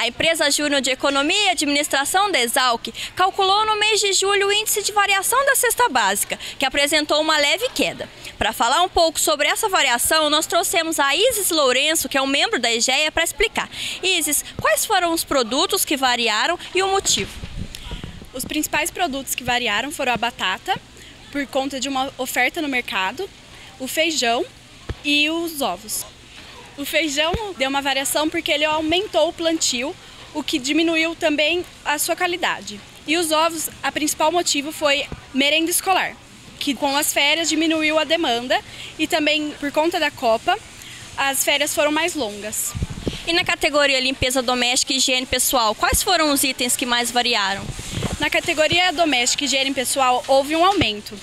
A empresa Júnior de Economia e Administração da Exalc calculou no mês de julho o índice de variação da cesta básica, que apresentou uma leve queda. Para falar um pouco sobre essa variação, nós trouxemos a Isis Lourenço, que é um membro da EGEA, para explicar. Isis, quais foram os produtos que variaram e o motivo? Os principais produtos que variaram foram a batata, por conta de uma oferta no mercado, o feijão e os ovos. O feijão deu uma variação porque ele aumentou o plantio, o que diminuiu também a sua qualidade. E os ovos, a principal motivo foi merenda escolar, que com as férias diminuiu a demanda e também por conta da Copa, as férias foram mais longas. E na categoria limpeza doméstica e higiene pessoal, quais foram os itens que mais variaram? Na categoria doméstica e higiene pessoal houve um aumento,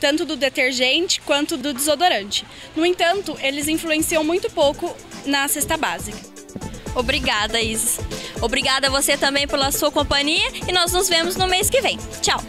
tanto do detergente quanto do desodorante. No entanto, eles influenciam muito pouco na cesta básica. Obrigada, Isis. Obrigada a você também pela sua companhia e nós nos vemos no mês que vem. Tchau!